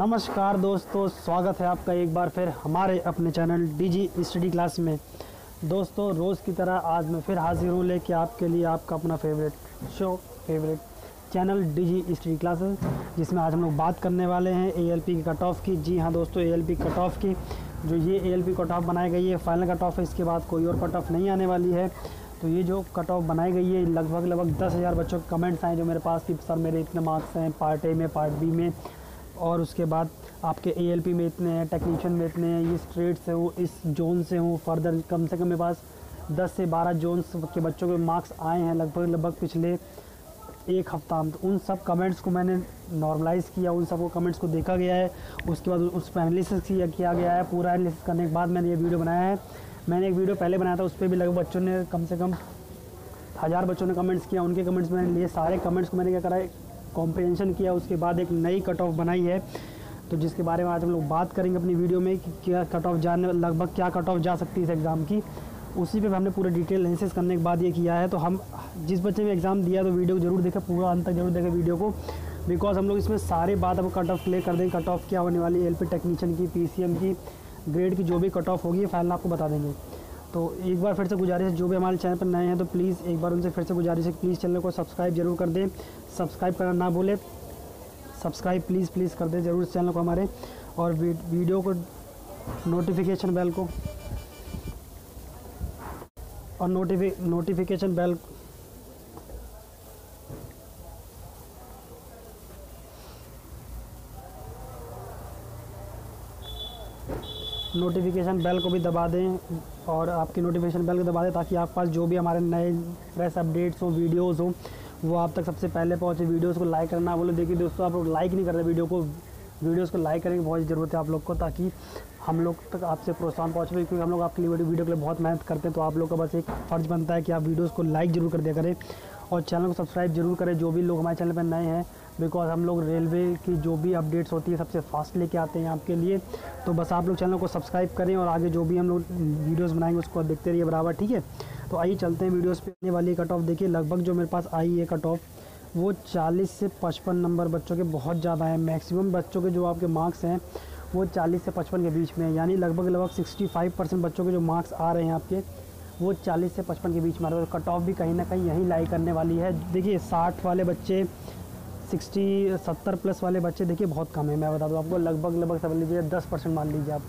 नमस्कार दोस्तों, स्वागत है आपका एक बार फिर हमारे अपने चैनल डीजी स्टडी क्लास में। दोस्तों, रोज़ की तरह आज मैं फिर हाजिर हूँ लेके आपके लिए आपका अपना favourite show favourite channel DG study classes, जिसमें आज हम लोग बात करने वाले हैं एएलपी की कट ऑफ़ की। जी हाँ दोस्तों एएलपी कट ऑफ़ की, जो ये एएलपी कट ऑफ़ बनाई गई है फाइनल कट ऑफ़ है, इसके बाद कोई और कट ऑफ़ नहीं आने वाली है। तो ये जो कट ऑफ़ बनाई गई है लगभग लगभग दस हज़ार बच्चों के कमेंट्स आए जो मेरे पास कि सर मेरे इतने मार्क्स हैं पार्ट ए में पार्ट बी में और उसके बाद आपके ए में इतने हैं टेक्नीशियन में इतने हैं, ये स्ट्रेट से हूँ, इस जोन से हूँ फर्दर कम से कम मेरे पास 10 से 12 जोन्स के बच्चों के मार्क्स आए हैं लगभग लगभग पिछले एक हफ़्ता। तो उन सब कमेंट्स को मैंने नॉर्मलाइज़ किया, उन सबको कमेंट्स को देखा गया है। उसके बाद उस पर एनालिसिस किया किया गया है। पूरा एनालिसिस करने के बाद मैंने ये वीडियो बनाया है। मैंने एक वीडियो पहले बनाया था, उस पर भी लगभग बच्चों ने कम से कम हज़ार बच्चों ने कमेंट्स किया, उनके कमेंट्स मैंने लिए, सारे कमेंट्स को मैंने क्या करा कॉम्प्रिहेंशन किया, उसके बाद एक नई कट ऑफ़ बनाई है। तो जिसके बारे में आज हम लोग बात करेंगे अपनी वीडियो में कि क्या कट ऑफ़ जाने, लगभग क्या कट ऑफ़ जा सकती है इस एग्ज़ाम की। उसी पे हमने पूरे डिटेल एनालिसिस करने के बाद ये किया है। तो हम, जिस बच्चे ने एग्ज़ाम दिया तो वीडियो ज़रूर देखें, पूरा अंत तक ज़रूर देखें वीडियो को। बिकॉज़ हम लोग इसमें सारे बात अब कट ऑफ़ क्लियर कर देंगे। कट ऑफ़ क्या होने वाली एल टेक्नीशियन की पीसीएम की ग्रेड की जो भी कट ऑफ़ होगी फाइनल आपको बता देंगे। तो एक बार फिर से गुजारिश है, जो भी हमारे चैनल पर नए हैं तो प्लीज़ एक बार उनसे फिर से गुजारिश है प्लीज़ चैनल को सब्सक्राइब ज़रूर कर दें। सब्सक्राइब करना ना भूलें। सब्सक्राइब प्लीज़ प्लीज़ कर दें ज़रूर चैनल को हमारे। और वीडियो को नोटिफिकेशन बेल को। और नोटिफि नोटिफिकेशन बेल नोटिफिकेशन बेल को भी दबा दें और आपकी नोटिफिकेशन बेल को दबा दें ताकि आपके पास जो भी हमारे नए फ्रेश अपडेट्स हो वीडियोस हो, वो आप तक सबसे पहले पहुँचे। वीडियोस को लाइक करना, बोले देखिए दोस्तों, आप लोग लाइक नहीं कर रहे वीडियो को। वीडियोस को लाइक करने की बहुत ज़रूरत है आप लोग को, ताकि हम लोग तक आपसे प्रोत्साहन पहुँचे, क्योंकि हम लोग आपके लिए वीडियो के लिए बहुत मेहनत करते हैं। तो आप लोग का बस एक फ़र्ज़ बनता है कि आप वीडियोज़ को लाइक ज़रूर कर दिया करें और चैनल को सब्सक्राइब ज़रूर करें। जो भी लोग हमारे चैनल पर नए हैं बिकॉज़ हम लोग रेलवे की जो भी अपडेट्स होती है, सबसे फास्ट लेके आते हैं आपके लिए। तो बस आप लोग चैनल को सब्सक्राइब करें और आगे जो भी हम लोग वीडियोज़ बनाएँगे, उसको देखते रहिए बराबर, ठीक है? तो आइए चलते हैं वीडियोज़ पे। आने वाली कट ऑफ़ देखिए, लगभग जो मेरे पास आई है कट ऑफ़ वो 40 से 55 नंबर बच्चों के बहुत ज़्यादा हैं। मैक्सिमम बच्चों के जो आपके मार्क्स हैं, वो 40 से 55 के बीच में है। यानी लगभग लगभग 65 परसेंट बच्चों के जो मार्क्स आ रहे हैं आपके, वो 40 से 55 के बीच में आ रहे हैं। कट ऑफ़ भी कहीं ना कहीं यहीं लाई करने वाली है। देखिए 60 वाले बच्चे 60 70 प्लस वाले बच्चे देखिए बहुत कम है, मैं बता दूँ आपको, लगभग लगभग समझ लीजिए दस परसेंट मान लीजिए आप।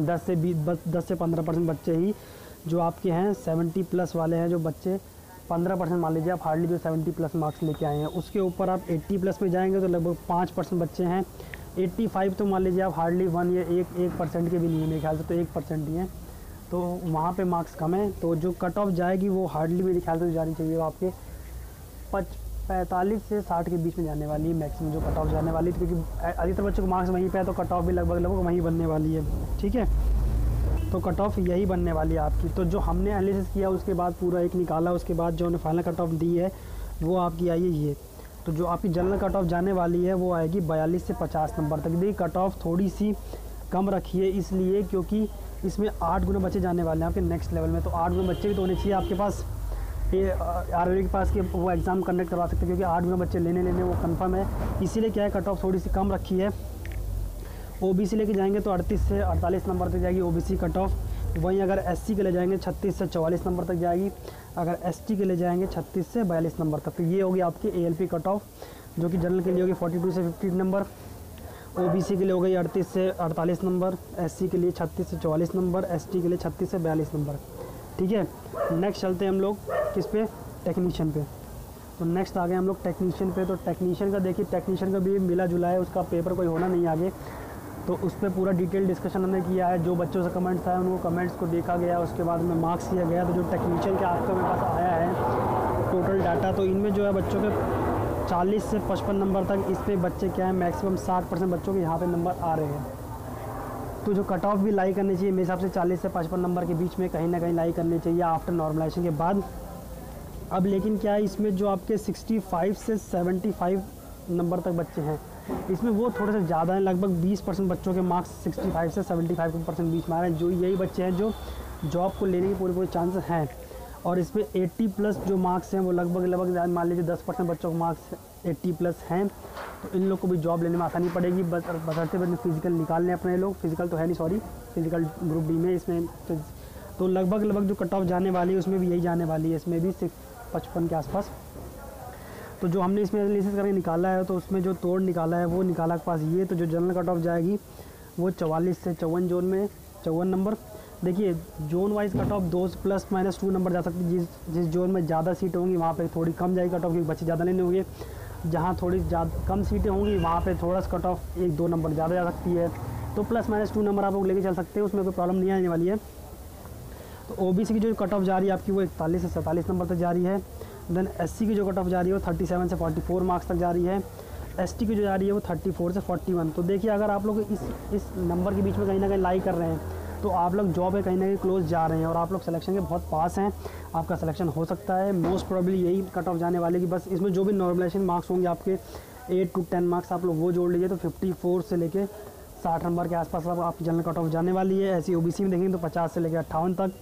दस से बीस दस से पंद्रह परसेंट बच्चे ही जो आपके हैं, सेवेंटी प्लस वाले हैं जो बच्चे, पंद्रह परसेंट मान लीजिए आप हार्डली जो सेवेंटी प्लस मार्क्स लेके आए हैं, उसके ऊपर आप एट्टी प्लस में जाएँगे तो लगभग पाँच परसेंट बच्चे हैं। एट्टी फाइव तो मान लीजिए आप हार्डली वन या एक एक परसेंट के भी नहीं है, मेरे ख्याल से तो एक परसेंट ही हैं। तो वहाँ पे मार्क्स कम है तो जो कट ऑफ़ जाएगी वो हार्डली मेरे ख्याल से जानी चाहिए आपके पच पैंतालीस से साठ के बीच में जाने वाली है मैक्सिमम जो कट ऑफ़ जाने वाली है, क्योंकि अधिकतर बच्चों को मार्क्स वहीं पे है तो कट ऑफ़ भी लगभग लगभग वहीं बनने वाली है, ठीक है? तो कट ऑफ़ यही बनने वाली है आपकी। तो जो हमने एनालिसिस किया, उसके बाद पूरा एक निकाला, उसके बाद जो हमने फाइनल कट ऑफ़ दी है, वो आपकी आई है ये। तो जो आपकी जनरल कट ऑफ़ जाने वाली है, वो आएगी बयालीस से पचास नंबर तक। देखिए कट ऑफ़ थोड़ी सी कम रखी है इसलिए, क्योंकि इसमें आठ गुना बच्चे जाने वाले हैं आपके नेक्स्ट लेवल में। तो आठ गुना बच्चे भी तो होने चाहिए आपके पास। ये आर के पास के वो एग्ज़ाम कंडक्ट करवा सकते हैं, क्योंकि आठ में बच्चे लेने लेने, वो कंफर्म है। इसीलिए क्या है कट ऑफ़ थोड़ी सी कम रखी है। ओ बी सी लेके जाएँगे तो अड़तीस से अड़तालीस नंबर तक जाएगी O B C cut off वहीं अगर एस सी के ले जाएँगे, छत्तीस से चवालीस नंबर तक जाएगी। अगर एस टी के ले जाएँगे, छत्तीस से बयालीस नंबर तक। तो ये होगी आपकी ए कट ऑफ़ जो कि जनरल के लिए होगी फोर्टी टू से fifty number. O B C के लिए हो गई अड़तीस से अड़तालीस नंबर। एस सी के लिए छत्तीस से चवालीस नंबर। एस टी के लिए छत्तीस से बयालीस नंबर। ठीक है? नेक्स्ट चलते हैं हम लोग किस पे? टेक्नीशियन पे। तो नेक्स्ट आ गए हम लोग टेक्नीशियन पे। तो टेक्नीशियन का देखिए टेक्नीशियन का भी मिला जुला है, उसका पेपर कोई होना नहीं आगे। तो उस पर पूरा डिटेल डिस्कशन हमने किया है। जो बच्चों से कमेंट्स आए, उनको कमेंट्स को देखा गया। उसके बाद में मार्क्स दिया गया। तो जो टेक्नीशियन के आपका मेरे पास आया है टोटल डाटा तो इनमें जो है बच्चों के 40 से 55 नंबर तक इस पर बच्चे क्या है मैक्सिमम 60 परसेंट बच्चों के यहाँ पे नंबर आ रहे हैं। तो जो कट ऑफ़ भी लाई करनी चाहिए, मेरे हिसाब से 40 से 55 नंबर के बीच में कहीं ना कहीं लाई करनी चाहिए आफ्टर नॉर्मलाइजेशन के बाद। अब लेकिन क्या है, इसमें जो आपके 65 से 75 नंबर तक बच्चे हैं, इसमें वो थोड़े से ज़्यादा हैं, लगभग 20 परसेंट बच्चों के मार्क्स 65 से 75 परसेंट बीच में आ रहे हैं, जो यही बच्चे हैं जो जॉब को लेने के पूरे पूरे चांसेस हैं। और इसमें 80 प्लस जो मार्क्स हैं वो लगभग लगभग मान लीजिए 10 परसेंट बच्चों को मार्क्स 80 प्लस हैं। तो इन लोग को भी जॉब लेने में आसानी पड़ेगी। बस बसरते बस फ़िज़िकल निकाल लें अपने लोग। फ़िज़िकल तो है नहीं सॉरी फ़िज़िकल ग्रुप डी में इसमें। तो, तो लगभग लगभग जो कट ऑफ़ जाने वाली है उसमें भी यही जाने वाली है। इसमें भी सिक्स पचपन के आसपास। तो जो हमने इसमें एनालिसिस करके निकाला है तो उसमें जो तोड़ निकाला है वो निकाला के पास ये तो जो जनरल कट ऑफ़ जाएगी वो चवालीस से चौवन जोन में चौवन नंबर। देखिए जोन वाइज कट ऑफ़ दो प्लस माइनस टू नंबर जा सकती है। जिस जिस जोन में ज़्यादा सीटें होंगी, वहाँ पे थोड़ी कम जाएगी कट ऑफ़ क्योंकि बच्चे ज़्यादा लेने होंगे। जहाँ थोड़ी ज़्यादा, कम सीटें होंगी, वहाँ पे थोड़ा सा कट ऑफ़ एक दो नंबर ज़्यादा जा सकती है। तो प्लस माइनस टू नंबर आप लोग लेके चल सकते हैं, उसमें कोई प्रॉब्लम नहीं आने वाली है। तो ओ की जो कट ऑफ़ जा रही है आपकी, वो इकतालीस से सैंतालीस नंबर तक जा रही है। देन एस की जो कट ऑफ़ जा रही है, वो थर्टी सेवन से फोर्टी फोर मार्क्स तक जा रही है। एसटी की जो जा रही है, वो थर्टी फोर से फोर्टी वन तो देखिए, अगर आप लोग इस इस नंबर के बीच में कहीं ना कहीं लाई कर रहे हैं तो आप लोग जॉब है कहीं ना कहीं क्लोज जा रहे हैं और आप लोग सिलेक्शन के बहुत पास हैं। आपका सिलेक्शन हो सकता है। मोस्ट प्रॉब्ली यही कट ऑफ़ जाने वाले कि बस इसमें जो भी नॉर्मलाइजेशन मार्क्स होंगे, आपके एट टू टेन मार्क्स आप लोग वो जोड़ लीजिए तो फिफ्टी फोर से लेके साठ नंबर के आसपास अब आपकी जनरल कट ऑफ़ जाने वाली है। ऐसी ओबीसी में देखेंगे तो पचास से लेकर अट्ठावन तक।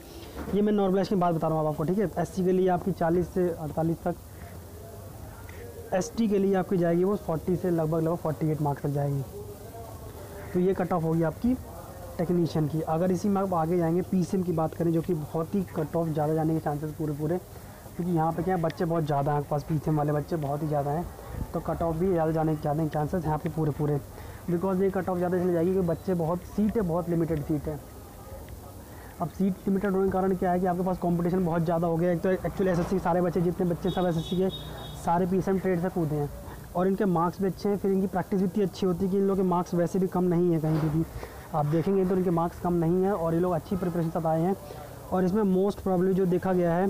ये मैं नॉर्मलाइजेशन की बात बता रहा हूँ आपको, ठीक है? एससी के लिए आपकी चालीस से अड़तालीस तक। एसटी के लिए आपकी जाएगी वो फोर्टी से लगभग लगभग फोर्टी एट मार्क्स तक जाएगी। तो ये कट ऑफ़ होगी आपकी। टेक्नीशियन की। अगर इसी में आप आगे जाएँगे पी की बात करें, जो कि बहुत ही कट ऑफ़ ज़्यादा जाने के चांसेस पूरे पूरे, क्योंकि यहाँ पे क्या है, बच्चे बहुत ज़्यादा हैं आपके पास पीसीएम वाले बच्चे बहुत ही ज़्यादा हैं तो कट ऑफ़ भी ज़्यादा जाने के ज़्यादा चांसेस यहाँ पे पूरे पूरे। बिकॉज़ ये कट ऑफ़ ज़्यादा इसलिए जाएगी क्योंकि बच्चे बहुत सीट बहुत लिमिटेड सीट है। अब सीट लिमिटेड होने के कारण क्या है कि आपके पास कंपटीशन बहुत ज़्यादा हो गया एक तो एक्चुअली एसएससी सारे बच्चे, जितने बच्चे सब एसएससी के, सारे पी ट्रेड से कूदे हैं। और इनके मार्क्स भी अच्छे हैं, फिर इनकी प्रैक्टिस भी इतनी अच्छी होती है कि इन लोगों के मार्क्स वैसे भी कम नहीं है कहीं भी। आप देखेंगे तो इनके मार्क्स कम नहीं है और ये लोग अच्छी प्रिपरेशन तक आए हैं। और इसमें मोस्ट प्रॉब्लम जो देखा गया है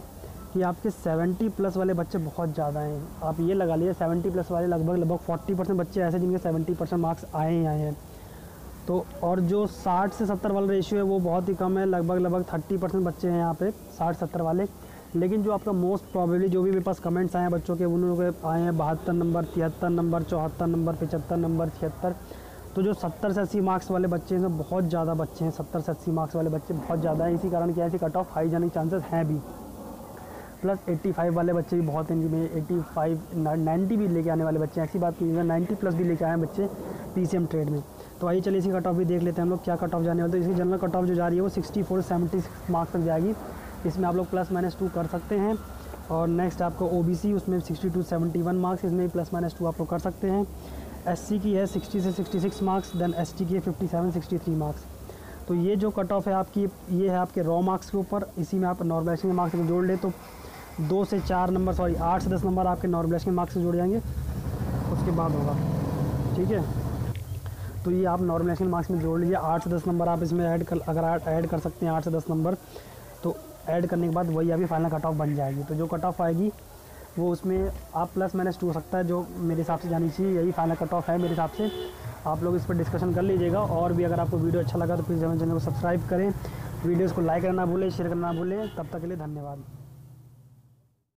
कि आपके 70 प्लस वाले बच्चे बहुत ज़्यादा हैं। आप ये लगा लीजिए 70 प्लस वाले लगभग लगभग 40 परसेंट बच्चे ऐसे जिनके 70 परसेंट मार्क्स आए ही आए हैं। तो और जो 60 से 70 वाला रेशियो है वो बहुत ही कम है, लगभग लगभग 30 परसेंट बच्चे हैं यहाँ पे 60 70 वाले। लेकिन जो आपका मोस्ट प्रॉबेबली जो भी मेरे पास कमेंट्स आए हैं बच्चों के, उन लोगों के आए हैं बहत्तर नंबर, तिहत्तर नंबर, चौहत्तर नंबर, पचहत्तर नंबर, छिहत्तर। तो जो सत्तर से अस्सी मार्क्स वाले बच्चे हैं, बहुत ज़्यादा बच्चे हैं, सत्तर से अस्सी मार्क्स वाले बच्चे बहुत ज़्यादा हैं। इसी कारण क्या है कट ऑफ़ हाई जाने के चांसेस हैं भी। प्लस 85 वाले बच्चे भी बहुत हैं, जिनमें 85 90 भी लेके आने वाले बच्चे हैं। ऐसी बात नहीं है 90 प्लस भी लेके आए हैं बच्चे पीसीएम ट्रेड में। तो आइए चलिए इसी कट ऑफ़ भी देख लेते हैं हम लोग, क्या कट ऑफ़ जाने वाले तो इसकी जनरल कट ऑफ़ जो जा रही है, वो सिक्सटी फोर सेवेंटी मार्क्स तक जाएगी। इसमें आप लोग प्लस माइनस टू कर सकते हैं। और नेक्स्ट आपको ओबीसी उसमें sixty two seventy one marks इसमें भी प्लस माइनस टू आप लोग कर सकते हैं। एससी की है सिक्सटी से sixty six marks then S की है fifty seven sixty three marks तो ये जो कट ऑफ़ है आपकी, ये है आपके रॉ मार्क्स के ऊपर, इसी में आप नॉर्मलाइजेशन के मार्क्स जोड़ लें तो दो से चार नंबर सॉरी आठ से दस नंबर आपके नॉर्मलाइजेशन के मार्क्स से जुड़ जाएँगे। उसके बाद होगा, ठीक है? तो ये आप नॉर्मलाइजेशन मार्क्स में जोड़ लीजिए, आठ से दस नंबर आप इसमें ऐड कर, अगर ऐड कर सकते हैं आठ से दस नंबर तो ऐड करने के बाद वही अभी फाइनल कट ऑफ़ बन जाएगी। तो जो कट ऑफ़ आएगी वो उसमें आप प्लस माइनस टू हो सकता है, जो मेरे हिसाब से जानी चाहिए, यही फाइनल कट ऑफ़ है मेरे हिसाब से। आप लोग इस पर डिस्कशन कर लीजिएगा, और भी अगर आपको वीडियो अच्छा लगा तो प्लीज़ हमारे चैनल को सब्सक्राइब करें। वीडियोज़ को लाइक करना भूलें शेयर करना भूलें। तब तक के लिए धन्यवाद।